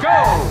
go